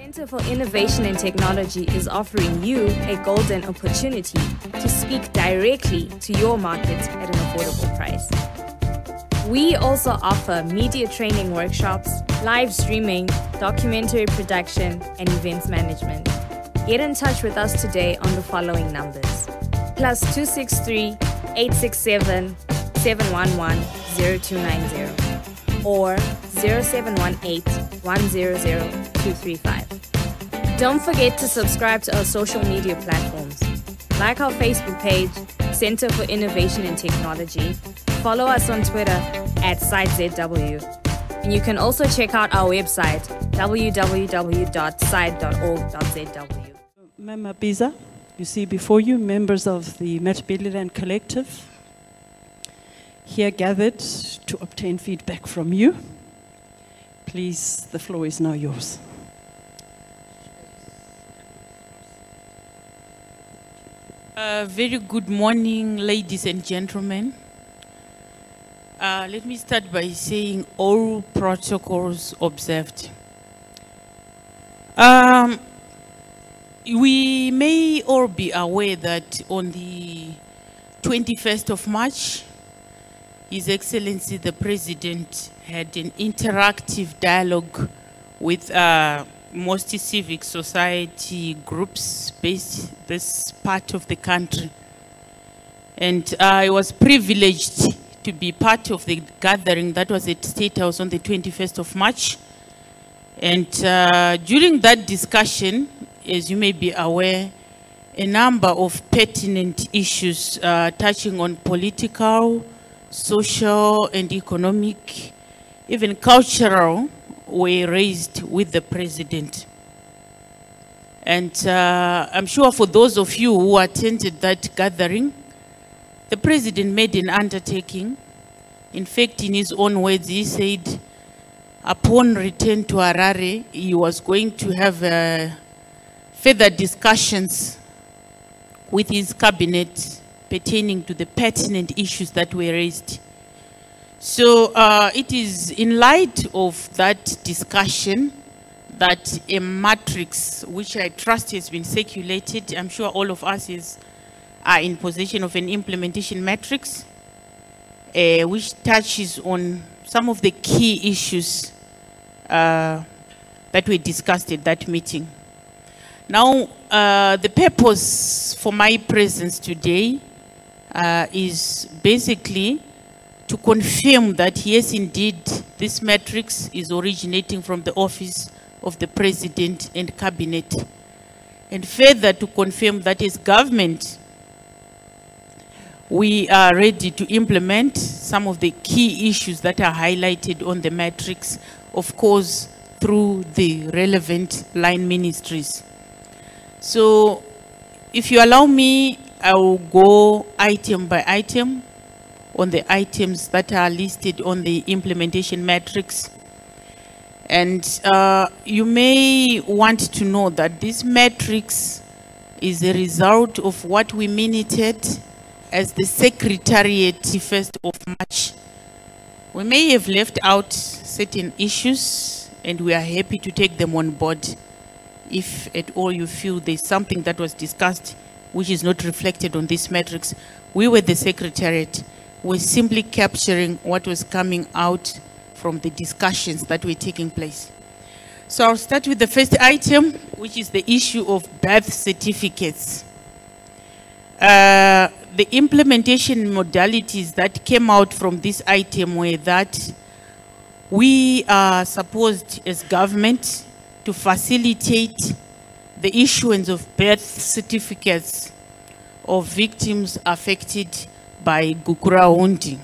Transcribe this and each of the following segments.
Center for Innovation and Technology is offering you a golden opportunity to speak directly to your market at an affordable price. We also offer media training workshops, live streaming, documentary production, and events management. Get in touch with us today on the following numbers plus 263 867 711 0290 or 0718 100 Don't forget to subscribe to our social media platforms. Like our Facebook page, Center for Innovation and Technology. Follow us on Twitter at CiteZW. And you can also check out our website, www.cite.org.zw. Mema Biza, you see before you members of the Matabeleland Collective here gathered to obtain feedback from you. Please, the floor is now yours. Uh, very good morning, ladies and gentlemen. Uh, let me start by saying all protocols observed. Um, we may all be aware that on the 21st of March, His Excellency the President had an interactive dialogue with uh, most civic society groups based this part of the country. And I was privileged to be part of the gathering that was at State House on the 21st of March. And uh, during that discussion, as you may be aware, a number of pertinent issues uh, touching on political, social and economic, even cultural, were raised with the president. And uh, I'm sure for those of you who attended that gathering, the president made an undertaking. In fact, in his own words, he said, upon return to Harare, he was going to have uh, further discussions with his cabinet pertaining to the pertinent issues that were raised. So uh, it is in light of that discussion that a matrix, which I trust has been circulated, I'm sure all of us is, are in possession of an implementation matrix, uh, which touches on some of the key issues uh, that were discussed at that meeting. Now, uh, the purpose for my presence today uh, is basically to confirm that yes, indeed, this matrix is originating from the office of the president and cabinet. And further to confirm that as government, we are ready to implement some of the key issues that are highlighted on the matrix, of course, through the relevant line ministries. So if you allow me, I will go item by item on the items that are listed on the implementation matrix. And uh, you may want to know that this matrix is a result of what we minuted as the Secretariat 1st of March. We may have left out certain issues and we are happy to take them on board if at all you feel there's something that was discussed which is not reflected on this matrix. We were the Secretariat was simply capturing what was coming out from the discussions that were taking place. So I'll start with the first item, which is the issue of birth certificates. Uh, the implementation modalities that came out from this item were that we are supposed as government to facilitate the issuance of birth certificates of victims affected by Gukurahundi.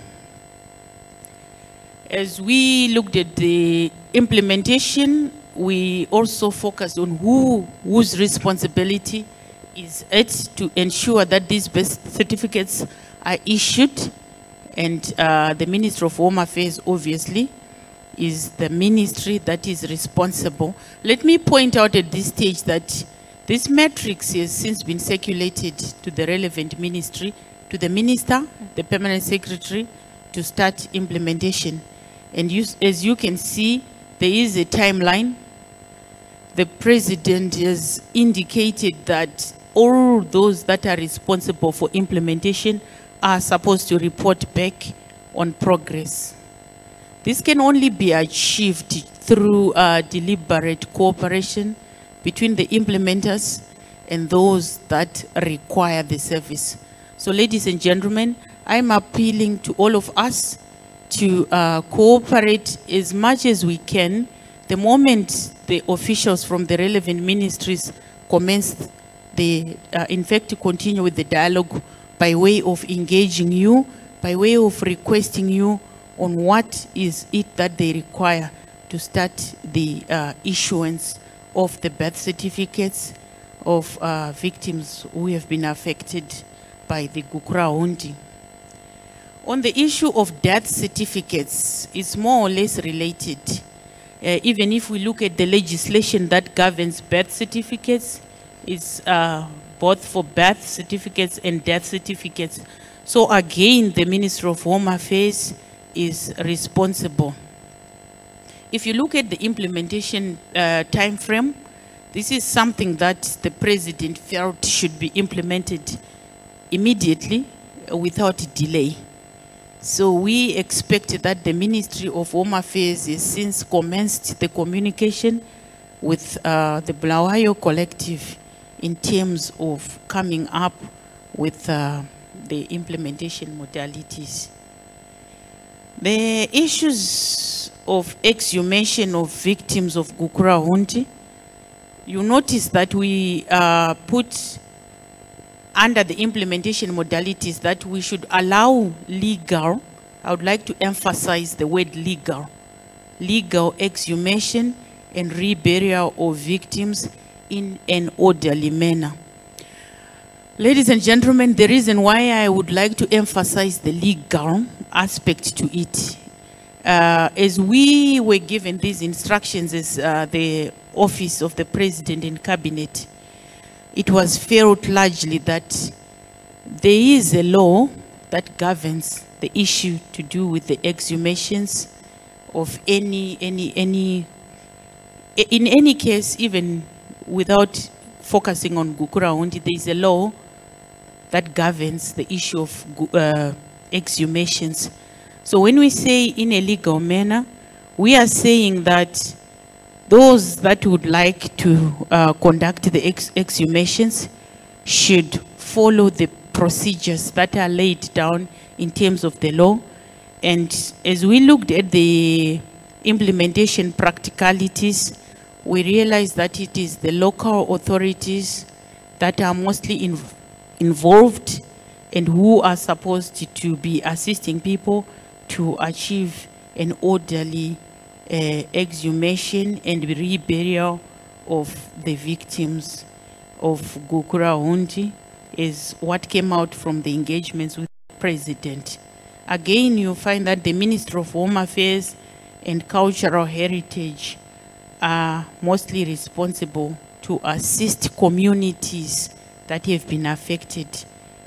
As we looked at the implementation, we also focused on who, whose responsibility is it to ensure that these birth certificates are issued. And uh, the Minister of Home Affairs, obviously, is the ministry that is responsible. Let me point out at this stage that this matrix has since been circulated to the relevant ministry to the minister, the permanent secretary, to start implementation. And you, as you can see, there is a timeline. the president has indicated that all those that are responsible for implementation are supposed to report back on progress. This can only be achieved through uh, deliberate cooperation between the implementers and those that require the service. So ladies and gentlemen, I'm appealing to all of us to uh, cooperate as much as we can. The moment the officials from the relevant ministries commence the, uh, in fact, to continue with the dialogue by way of engaging you, by way of requesting you on what is it that they require to start the uh, issuance of the birth certificates of uh, victims who have been affected by the Gukurahundi. On the issue of death certificates, it's more or less related. Uh, even if we look at the legislation that governs birth certificates, it's uh, both for birth certificates and death certificates. So again, the Ministry of Home Affairs is responsible. If you look at the implementation uh, time frame, this is something that the president felt should be implemented immediately without delay. So we expect that the Ministry of Home Affairs has since commenced the communication with uh, the Bulawayo Collective in terms of coming up with uh, the implementation modalities. The issues of exhumation of victims of Gukurahundi, you notice that we uh, put under the implementation modalities that we should allow legal, I would like to emphasize the word legal, legal exhumation and reburial of victims in an orderly manner. Ladies and gentlemen, the reason why I would like to emphasize the legal aspect to it, uh, as we were given these instructions as uh, the office of the president and cabinet, it was felt largely that there is a law that governs the issue to do with the exhumations of any, any, any, in any case, even without focusing on Gukurahundi, there is a law that governs the issue of uh, exhumations. So when we say in a legal manner, we are saying that those that would like to uh, conduct the ex exhumations should follow the procedures that are laid down in terms of the law. And as we looked at the implementation practicalities, we realized that it is the local authorities that are mostly in, involved and who are supposed to be assisting people to achieve an orderly uh, exhumation and reburial of the victims of Gokura Gukurahundi is what came out from the engagements with the president. Again, you find that the Minister of Home Affairs and Cultural Heritage are mostly responsible to assist communities that have been affected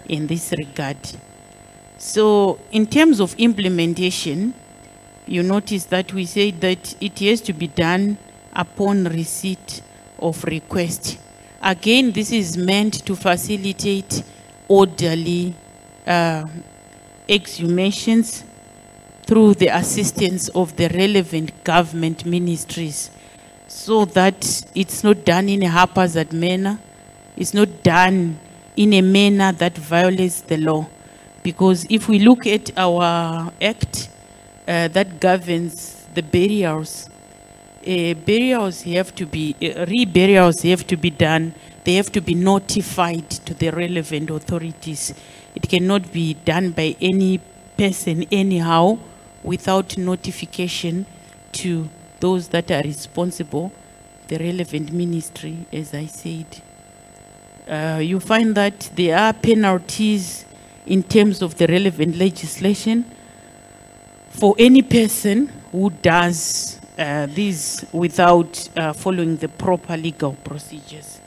in this regard. So in terms of implementation, you notice that we say that it has to be done upon receipt of request. Again, this is meant to facilitate orderly uh, exhumations through the assistance of the relevant government ministries so that it's not done in a haphazard manner, it's not done in a manner that violates the law. Because if we look at our act, uh, that governs the burials. Uh, burials have to be, uh, reburials have to be done. They have to be notified to the relevant authorities. It cannot be done by any person anyhow without notification to those that are responsible, the relevant ministry, as I said. Uh, you find that there are penalties in terms of the relevant legislation for any person who does uh, this without uh, following the proper legal procedures.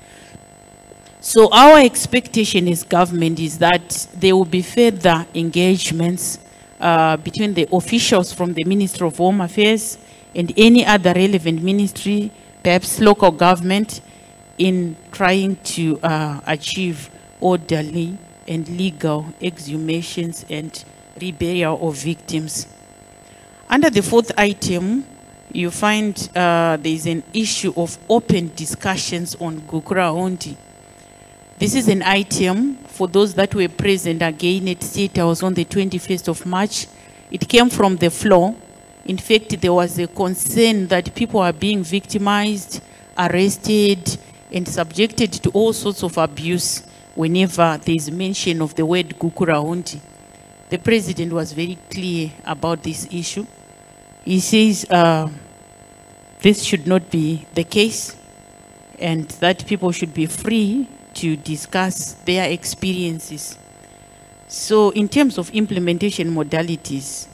So our expectation as government is that there will be further engagements uh, between the officials from the Ministry of Home Affairs and any other relevant ministry perhaps local government in trying to uh, achieve orderly and legal exhumations and reburial of victims. Under the fourth item, you find uh, there is an issue of open discussions on Gukurahundi. This is an item for those that were present again at State House on the 21st of March. It came from the floor. In fact, there was a concern that people are being victimized, arrested, and subjected to all sorts of abuse whenever there is mention of the word Gukurahundi. The president was very clear about this issue. He says uh, this should not be the case and that people should be free to discuss their experiences. So in terms of implementation modalities,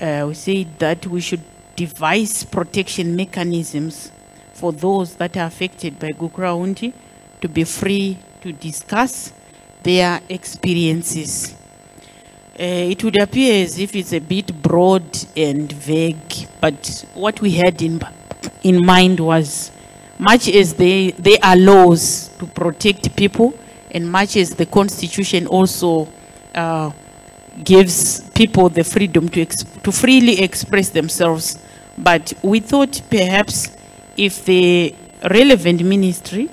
uh, we say that we should devise protection mechanisms for those that are affected by Gukurahundi to be free to discuss their experiences. Uh, it would appear as if it's a bit broad and vague, but what we had in, in mind was much as they, they are laws to protect people, and much as the Constitution also uh, gives people the freedom to, to freely express themselves. But we thought perhaps if the relevant ministry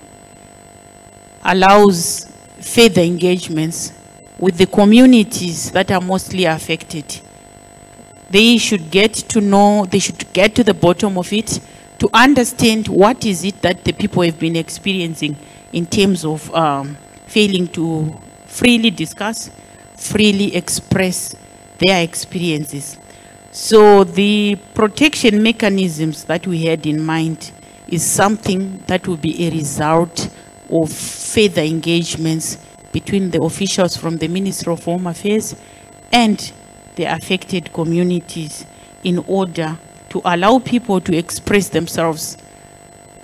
allows further engagements with the communities that are mostly affected. They should get to know, they should get to the bottom of it to understand what is it that the people have been experiencing in terms of um, failing to freely discuss, freely express their experiences. So the protection mechanisms that we had in mind is something that will be a result of further engagements between the officials from the Ministry of Home Affairs and the affected communities in order to allow people to express themselves.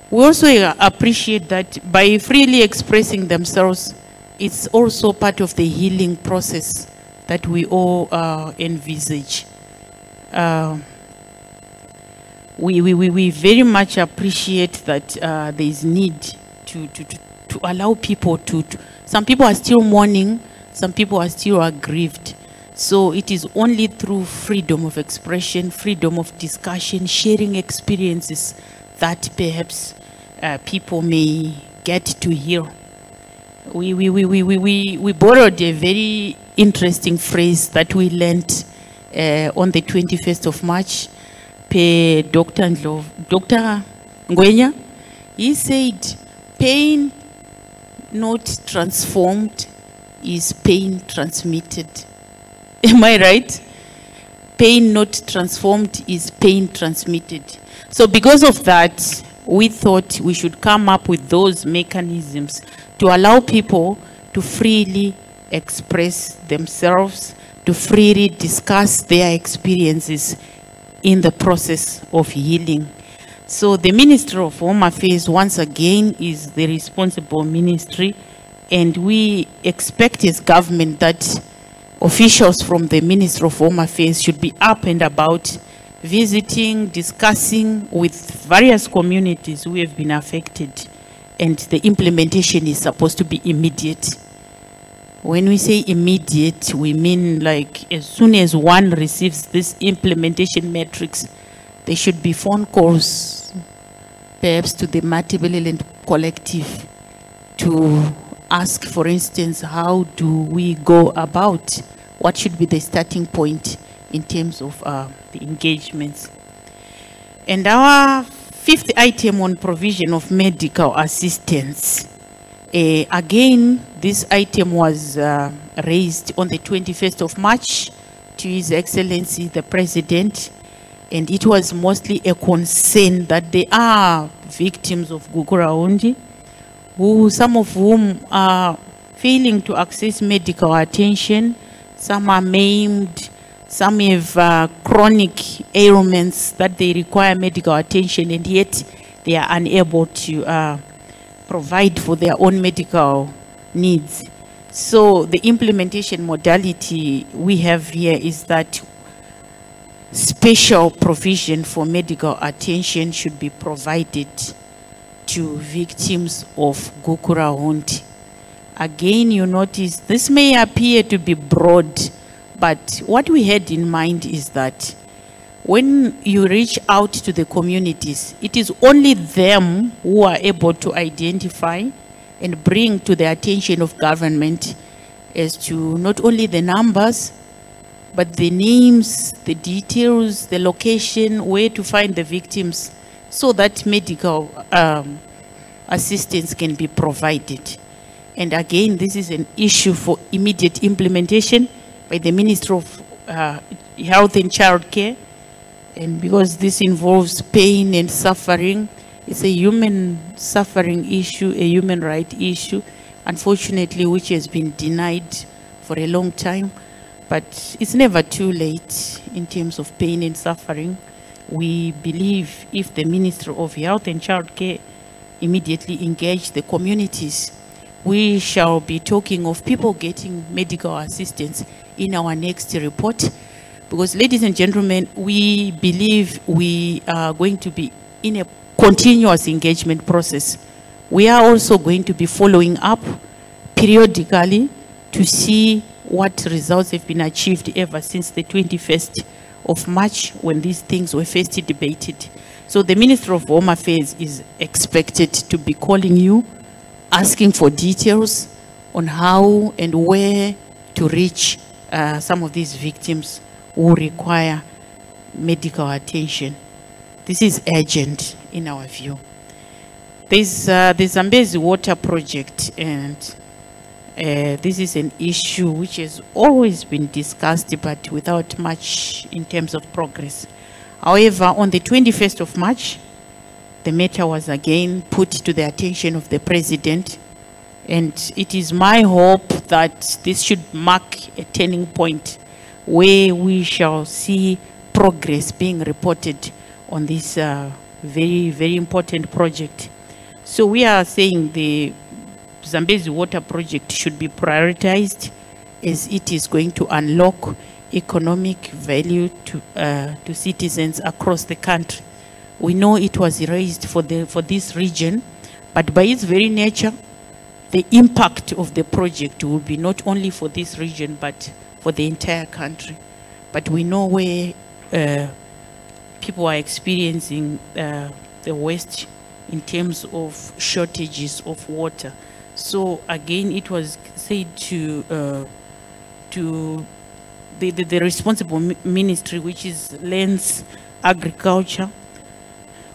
We also appreciate that by freely expressing themselves, it's also part of the healing process that we all uh, envisage. Uh, we, we, we very much appreciate that uh, there is need to, to, to, to allow people to, to, some people are still mourning, some people are still aggrieved. So it is only through freedom of expression, freedom of discussion, sharing experiences that perhaps uh, people may get to hear. We, we, we, we, we, we borrowed a very interesting phrase that we learned uh, on the 21st of March per Dr. Ndlovu, Dr. Ngwenya. He said, pain not transformed is pain transmitted. Am I right? Pain not transformed is pain transmitted. So because of that, we thought we should come up with those mechanisms to allow people to freely express themselves, to freely discuss their experiences in the process of healing. So the Ministry of Home Affairs, once again, is the responsible ministry, and we expect as government that officials from the Ministry of Home Affairs should be up and about visiting, discussing with various communities who have been affected, and the implementation is supposed to be immediate. When we say immediate, we mean like as soon as one receives this implementation matrix, there should be phone calls, perhaps to the Matabeleland collective to ask, for instance, how do we go about, what should be the starting point in terms of uh, the engagements. And our fifth item on provision of medical assistance. Uh, again, this item was uh, raised on the 21st of March to His Excellency the President, and it was mostly a concern that there are victims of Gukurahundi, who, some of whom are failing to access medical attention, some are maimed, some have uh, chronic ailments that they require medical attention, and yet they are unable to uh, provide for their own medical needs. So the implementation modality we have here is that special provision for medical attention should be provided to victims of Gukurahundi. Again, you notice this may appear to be broad, but what we had in mind is that when you reach out to the communities, it is only them who are able to identify and bring to the attention of government as to not only the numbers, but the names, the details, the location, where to find the victims, so that medical um, assistance can be provided. And again, this is an issue for immediate implementation by the Minister of uh, Health and Child Care. And because this involves pain and suffering, it's a human suffering issue, a human right issue, unfortunately, which has been denied for a long time. But it's never too late in terms of pain and suffering. We believe if the Minister of Health and Child Care immediately engage the communities, we shall be talking of people getting medical assistance in our next report. Because ladies and gentlemen, we believe we are going to be in a continuous engagement process. We are also going to be following up periodically to see what results have been achieved ever since the 21st of March when these things were first debated. So the Minister of Home Affairs is expected to be calling you, asking for details on how and where to reach uh, some of these victims who require medical attention. This is urgent in our view. There's uh, the Zambezi Water Project and uh, this is an issue which has always been discussed but without much in terms of progress. However, on the 21st of March, the matter was again put to the attention of the president and it is my hope that this should mark a turning point where we shall see progress being reported on this uh, very, very important project. So we are saying the Zambezi Water Project should be prioritized as it is going to unlock economic value to, uh, to citizens across the country. We know it was raised for, the, for this region, but by its very nature, the impact of the project will be not only for this region, but for the entire country. But we know where uh, people are experiencing uh, the worst in terms of shortages of water. So again, it was said to uh, to the, the, the responsible ministry, which is lands, agriculture,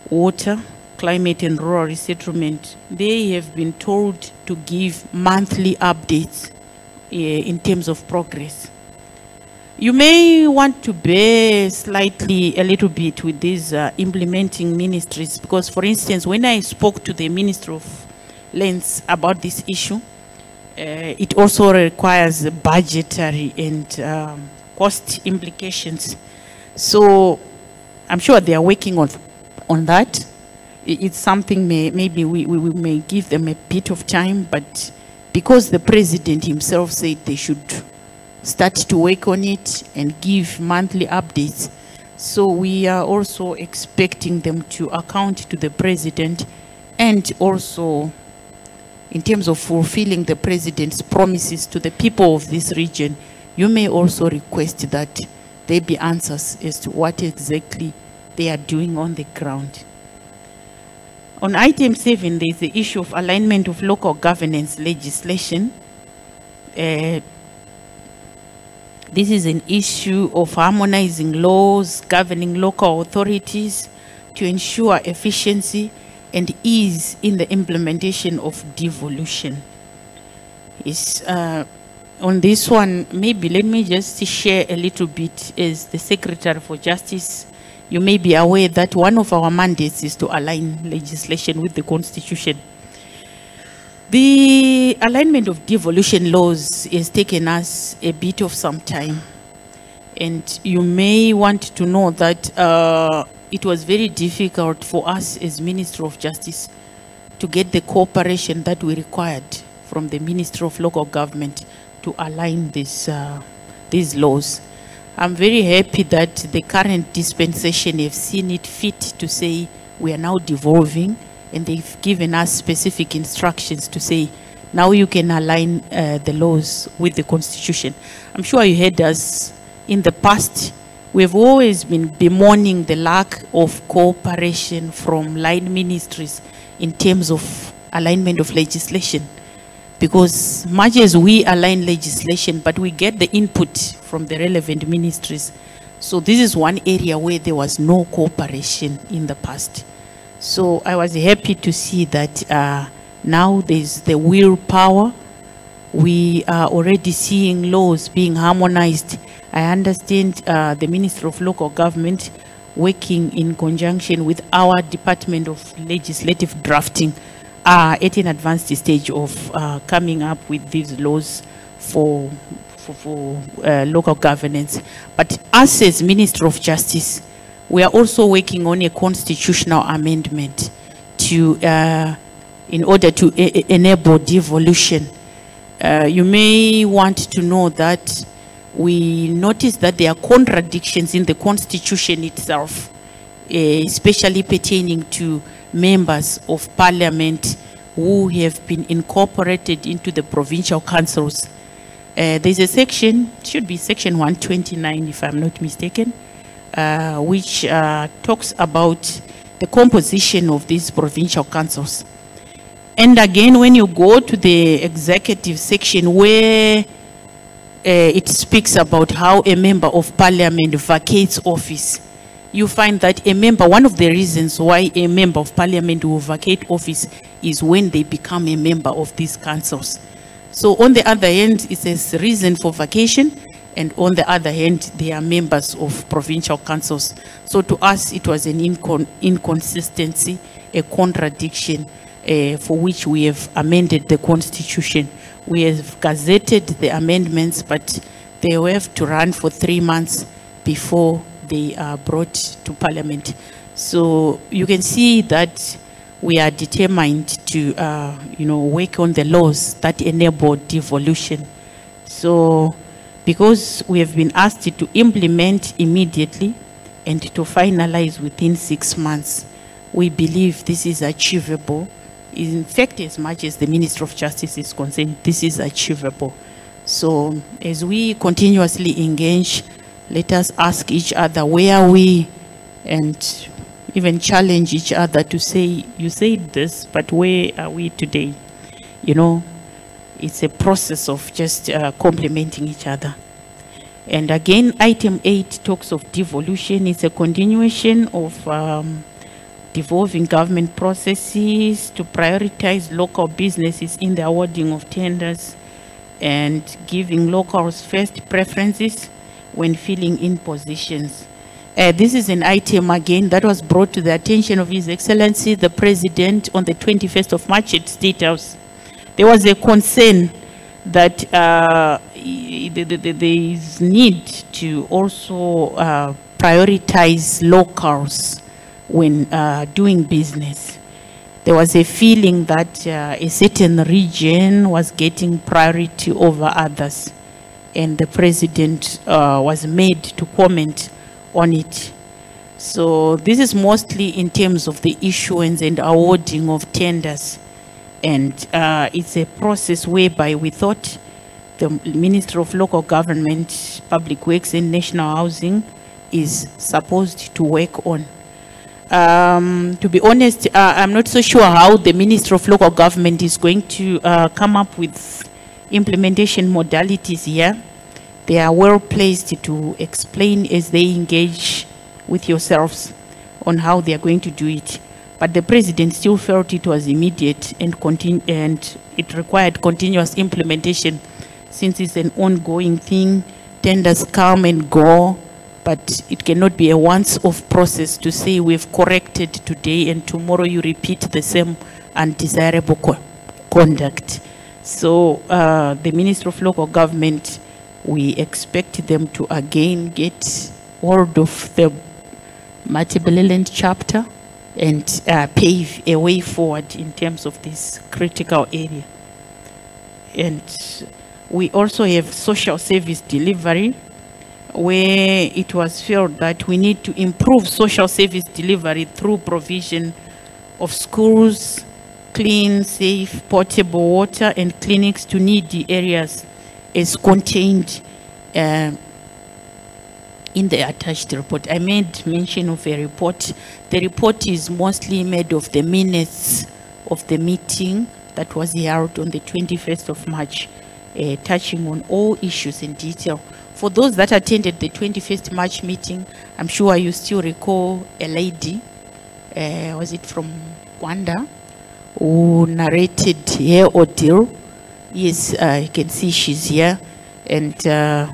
water, climate and rural resettlement. They have been told to give monthly updates uh, in terms of progress. You may want to bear slightly a little bit with these uh, implementing ministries because, for instance, when I spoke to the Minister of Lands about this issue, uh, it also requires budgetary and um, cost implications. So I'm sure they are working on, on that. It's something may, maybe we, we, we may give them a bit of time, but because the president himself said they should start to work on it and give monthly updates. So we are also expecting them to account to the president and also in terms of fulfilling the president's promises to the people of this region, you may also request that there be answers as to what exactly they are doing on the ground. On item seven, there is the issue of alignment of local governance legislation. Uh, this is an issue of harmonizing laws governing local authorities to ensure efficiency and ease in the implementation of devolution. Is uh, on this one, maybe let me just share a little bit as the Secretary for Justice. You may be aware that one of our mandates is to align legislation with the Constitution. The alignment of devolution laws has taken us a bit of some time. And you may want to know that uh, it was very difficult for us as Minister of Justice to get the cooperation that we required from the Minister of Local Government to align this, uh, these laws. I'm very happy that the current dispensation have seen it fit to say we are now devolving and they've given us specific instructions to say, now you can align uh, the laws with the constitution. I'm sure you heard us in the past. We've always been bemoaning the lack of cooperation from line ministries in terms of alignment of legislation. Because much as we align legislation, but we get the input from the relevant ministries. So this is one area where there was no cooperation in the past. So I was happy to see that uh, now there's the willpower. We are already seeing laws being harmonized. I understand uh, the Minister of Local Government working in conjunction with our Department of Legislative Drafting are at an advanced stage of uh, coming up with these laws for, for, for uh, local governance. But us as Minister of Justice, we are also working on a constitutional amendment to, uh, in order to enable devolution. Uh, you may want to know that we notice that there are contradictions in the constitution itself, especially pertaining to members of parliament who have been incorporated into the provincial councils. Uh, there's a section, should be section 129 if I'm not mistaken, uh, which uh, talks about the composition of these provincial councils. And again, when you go to the executive section where uh, it speaks about how a member of parliament vacates office, you find that a member, one of the reasons why a member of parliament will vacate office is when they become a member of these councils. So on the other hand, it says reason for vacation, and on the other hand, they are members of provincial councils. So to us, it was an incon- inconsistency, a contradiction, uh, for which we have amended the constitution. We have gazetted the amendments, but they have to run for three months before they are brought to parliament. So you can see that we are determined to, uh, you know, work on the laws that enable devolution. So because we have been asked to implement immediately and to finalize within six months, we believe this is achievable. In fact, as much as the Minister of Justice is concerned, this is achievable. So as we continuously engage, let us ask each other where are we and even challenge each other to say, you said this, but where are we today? You know, it's a process of just uh, complementing each other. And again, item eight talks of devolution. It's a continuation of um, devolving government processes to prioritize local businesses in the awarding of tenders and giving locals first preferences when filling in positions. Uh, this is an item again that was brought to the attention of His Excellency the President on the 21st of March at State House. There was a concern that uh, there is need to also uh, prioritize locals when uh, doing business. There was a feeling that uh, a certain region was getting priority over others, and the president uh, was made to comment on it. So this is mostly in terms of the issuance and awarding of tenders. And uh, it's a process whereby we thought the Minister of Local Government, Public Works and National Housing is supposed to work on. Um, to be honest, uh, I'm not so sure how the Minister of Local Government is going to uh, come up with implementation modalities here. They are well placed to explain as they engage with yourselves on how they are going to do it. But the president still felt it was immediate and, and it required continuous implementation since it's an ongoing thing. Tenders come and go, but it cannot be a once-off process to say we've corrected today and tomorrow you repeat the same undesirable co- conduct. So uh, the Minister of Local Government, we expect them to again get hold of the Matabeleland chapter and uh, pave a way forward in terms of this critical area. And we also have social service delivery, where it was felt that we need to improve social service delivery through provision of schools, clean, safe, potable water, and clinics to needy areas is contained uh, in the attached report. I made mention of a report. The report is mostly made of the minutes of the meeting that was held on the 21st of March, uh, touching on all issues in detail. For those that attended the 21st March meeting, I'm sure you still recall a lady, uh, was it from Gwanda, who narrated her ordeal. Yes, uh, you can see she's here. And uh,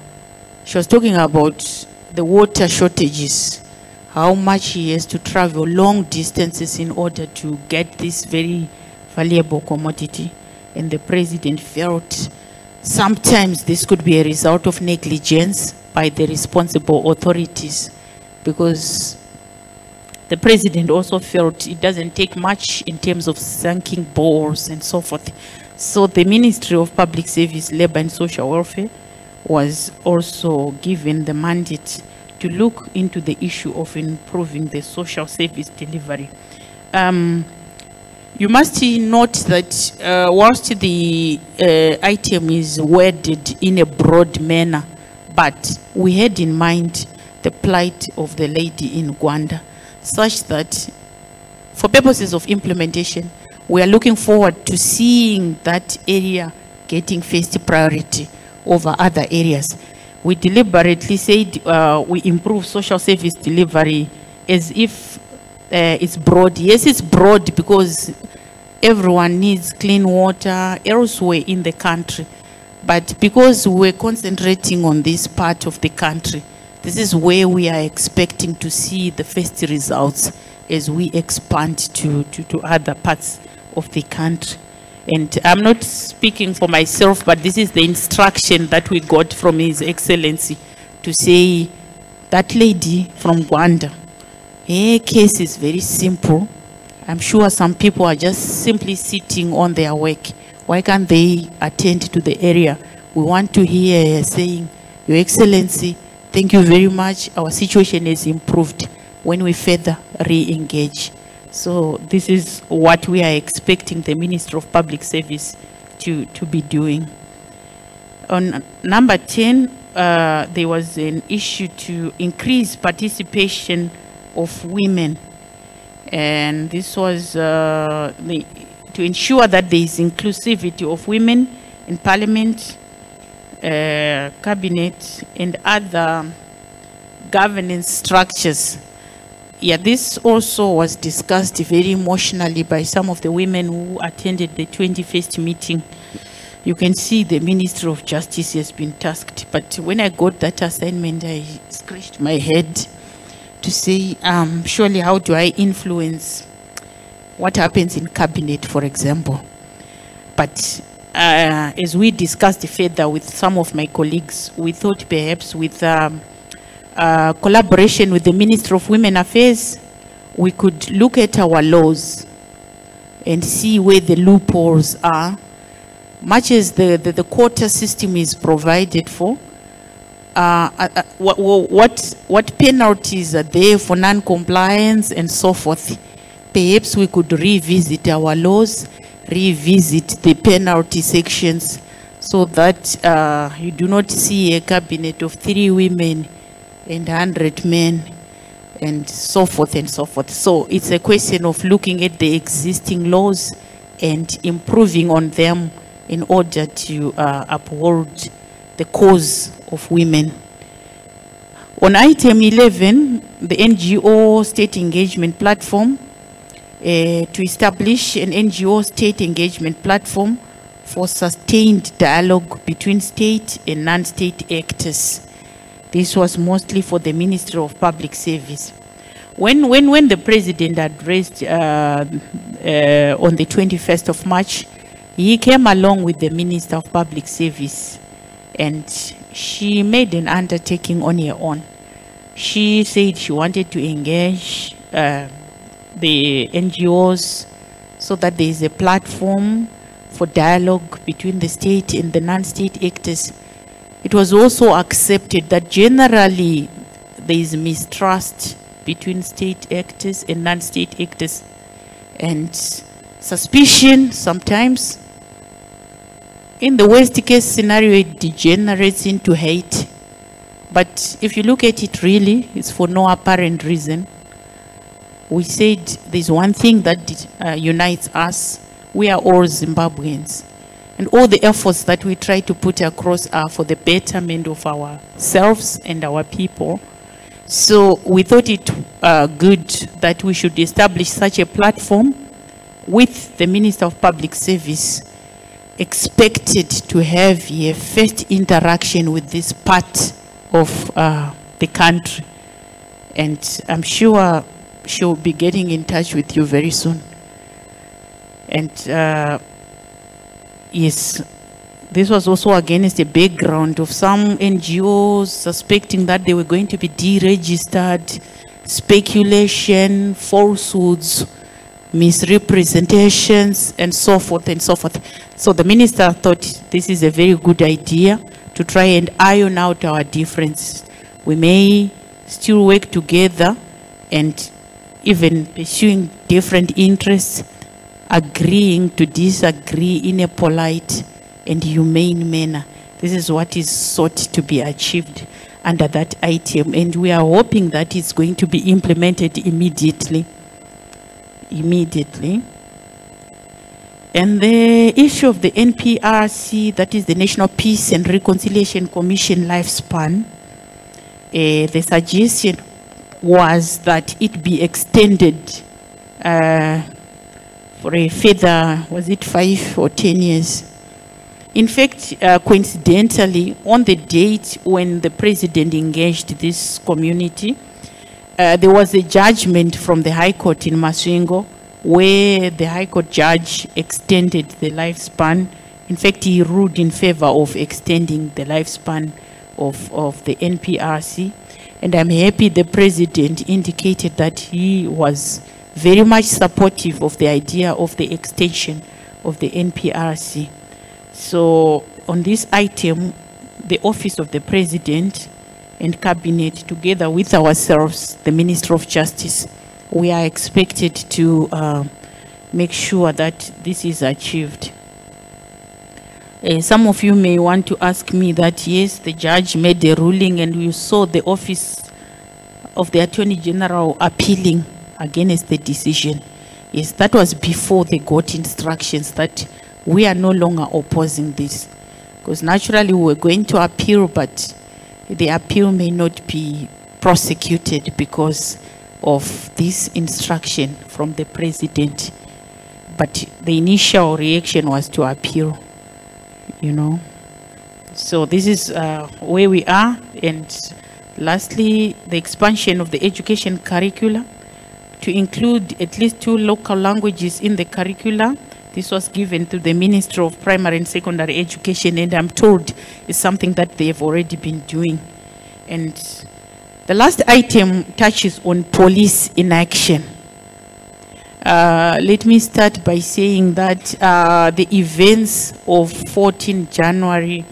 she was talking about the water shortages, how much he has to travel long distances in order to get this very valuable commodity. And the president felt sometimes this could be a result of negligence by the responsible authorities because the president also felt it doesn't take much in terms of sinking bores and so forth. So the Ministry of Public Service, Labor and Social Welfare was also given the mandate to look into the issue of improving the social service delivery. Um, you must note that uh, whilst the uh, item is worded in a broad manner, but we had in mind the plight of the lady in Gwanda, such that for purposes of implementation, we are looking forward to seeing that area getting first priority over other areas. We deliberately said uh, we improve social service delivery as if uh, it's broad. Yes, it's broad because everyone needs clean water elsewhere in the country. But because we're concentrating on this part of the country, this is where we are expecting to see the first results as we expand to, to, to other parts of the country. And I'm not speaking for myself, but this is the instruction that we got from His Excellency to say that lady from Gwanda, her case is very simple. I'm sure some people are just simply sitting on their work. Why can't they attend to the area? We want to hear her saying, Your Excellency, thank you very much. Our situation has improved when we further re-engage. So this is what we are expecting the Minister of Public Service to, to be doing. On number 10, uh, there was an issue to increase participation of women. And this was uh, the, to ensure that there is inclusivity of women in parliament, uh, cabinet, and other governance structures. Yeah, this also was discussed very emotionally by some of the women who attended the 21st meeting. You can see the Minister of Justice has been tasked, but when I got that assignment, I scratched my head to say, um, surely how do I influence what happens in cabinet, for example? But uh, as we discussed further with some of my colleagues, we thought perhaps with um, uh, collaboration with the Minister of Women Affairs, we could look at our laws and see where the loopholes are. Much as the, the, the quota system is provided for, uh, uh, uh what, what, what penalties are there for non-compliance and so forth. Perhaps we could revisit our laws, revisit the penalty sections so that uh, you do not see a cabinet of three women and 100 men and so forth and so forth. So it's a question of looking at the existing laws and improving on them in order to uh, uphold the cause of women. On item 11, the NGO state engagement platform, uh, to establish an NGO state engagement platform for sustained dialogue between state and non-state actors. This was mostly for the Ministry of Public Service. When, when, when the president addressed uh, uh, on the 21st of March, he came along with the Minister of Public Service and she made an undertaking on her own. She said she wanted to engage uh, the NGOs so that there is a platform for dialogue between the state and the non-state actors it was also accepted that generally there is mistrust between state actors and non-state actors. and suspicion sometimes. In the worst case scenario, it degenerates into hate. But if you look at it really, it's for no apparent reason. We said there's one thing that uh, unites us. We are all Zimbabweans. And all the efforts that we try to put across are for the betterment of ourselves and our people. So we thought it uh, good that we should establish such a platform with the Minister of Public Service expected to have a first interaction with this part of uh, the country. And I'm sure she'll be getting in touch with you very soon. And uh, yes, this was also against the background of some NGOs suspecting that they were going to be deregistered, speculation, falsehoods, misrepresentations, and so forth and so forth. So the minister thought this is a very good idea to try and iron out our differences. We may still work together and even pursuing different interests, agreeing to disagree in a polite and humane manner. This is what is sought to be achieved under that item, and we are hoping that it's going to be implemented immediately. Immediately. And the issue of the NPRC, that is the National Peace and Reconciliation Commission lifespan, uh, the suggestion was that it be extended uh, for a further, was it five or 10 years? In fact, uh, coincidentally, on the date when the president engaged this community, uh, there was a judgment from the High Court in Masvingo where the High Court judge extended the lifespan. In fact, he ruled in favor of extending the lifespan of, of the NPRC. And I'm happy the president indicated that he was very much supportive of the idea of the extension of the NPRC. So on this item, the office of the president and cabinet together with ourselves, the Minister of Justice, we are expected to uh, make sure that this is achieved. Uh, some of you may want to ask me that, yes, the judge made a ruling and we saw the office of the Attorney General appealing against the decision. Yes, that was before they got instructions that we are no longer opposing this. Because naturally we were going to appeal, but the appeal may not be prosecuted because of this instruction from the president. But the initial reaction was to appeal, you know. So this is uh, where we are. And lastly, the expansion of the education curricula to include at least two local languages in the curricula. This was given to the Minister of Primary and Secondary Education, and I'm told it's something that they have already been doing. And the last item touches on police inaction. Uh, let me start by saying that uh, the events of 14 January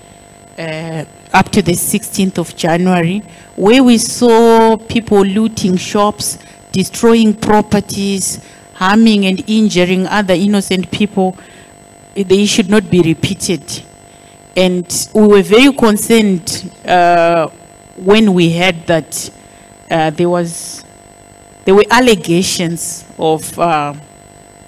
uh, up to the 16th of January, where we saw people looting shops, destroying properties, harming and injuring other innocent people, they should not be repeated. And we were very concerned uh, when we heard that uh, there was there were allegations of uh,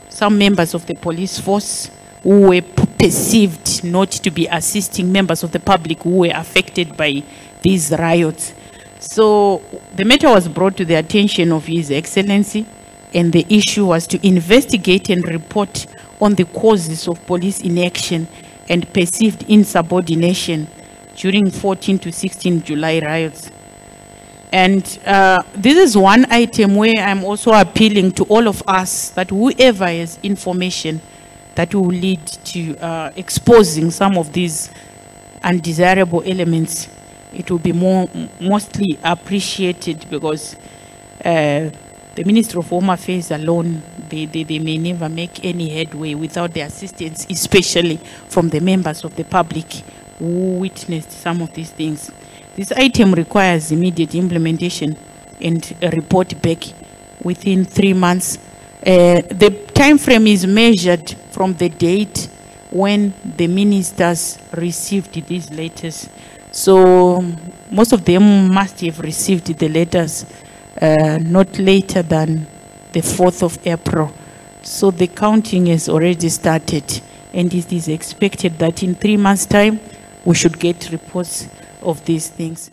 some members of the police force who were perceived not to be assisting members of the public who were affected by these riots. So the matter was brought to the attention of His Excellency, and the issue was to investigate and report on the causes of police inaction and perceived insubordination during 14 to 16 July riots. And uh, this is one item where I'm also appealing to all of us that whoever has information that will lead to uh, exposing some of these undesirable elements, it will be more mostly appreciated because uh, the Minister of Home Affairs alone, they, they, they may never make any headway without the assistance, especially from the members of the public who witnessed some of these things. This item requires immediate implementation and a report back within three months. Uh, the time frame is measured from the date when the ministers received these letters. So most of them must have received the letters uh, not later than the 4th of April. So the counting has already started and it is expected that in three months' time we should get reports of these things.